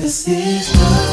This is love,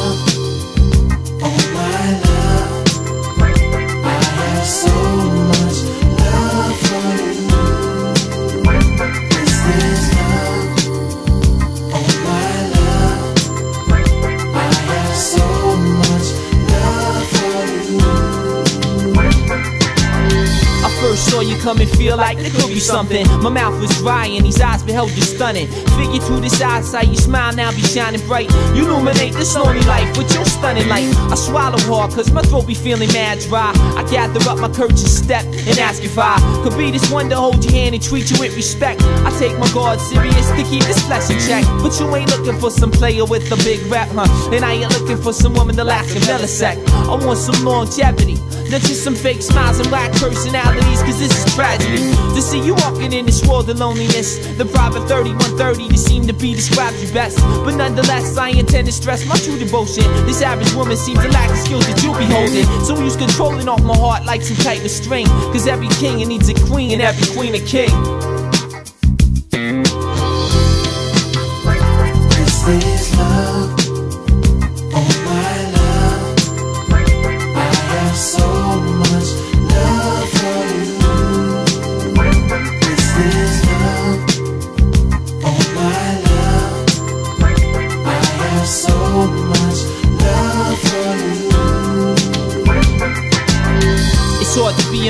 you come and feel like there could be something. My mouth was dry and these eyes beheld you stunning. Figure through this eyesight, you smile now be shining bright. You illuminate this lonely life with your stunning light. I swallow hard cause my throat be feeling mad dry. I gather up my courage and step and ask if I could be this one to hold your hand and treat you with respect. I take my God serious to keep this flesh in check. But you ain't looking for some player with a big rap, huh? And I ain't looking for some woman to last a millisect. I want some longevity. Not just some fake smiles and whack personalities, cause this is tragedy. To see you walking in this world of loneliness. The Proverb 3130 you seem to be described you best. But nonetheless, I intend to stress my true devotion. This average woman seems to lack the skills that you be holding. So use controlling off my heart like some type of string. Cause every king needs a queen, and every queen a king.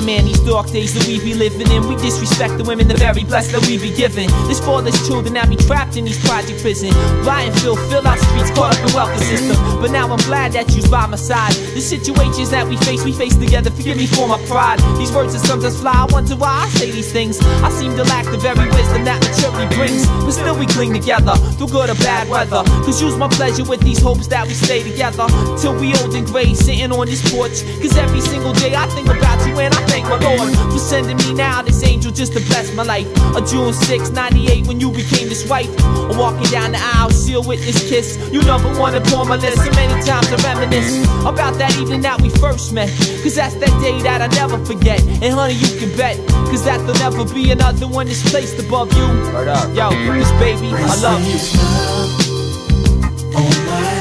Man these dark days that we be living in. We disrespect the women, the very blessed that we be given. This fatherless children now be trapped in these project prison. Phil, fill out streets, caught up in welfare system. But now I'm glad that you's by my side. The situations that we face, we face together. Forgive me for my pride. These words that sometimes fly. I wonder why I say these things. I seem to lack the very wisdom that maturity brings. But still we cling together through good or bad weather. Cause you's my pleasure with these hopes that we stay together. Till we old and gray, sitting on this porch. Cause every single day I think about you and I thank my Lord for sending me now this angel just to bless my life. On June 6, 98, when you became this wife. I'm walking down the aisle, seal with this kiss. You number one upon my list. So many times I reminisce about that evening that we first met. Cause that's that day that I never forget. And honey, you can bet. Cause that there'll never be another one that's placed above you. Yo, cause baby, I love you. This is love, oh my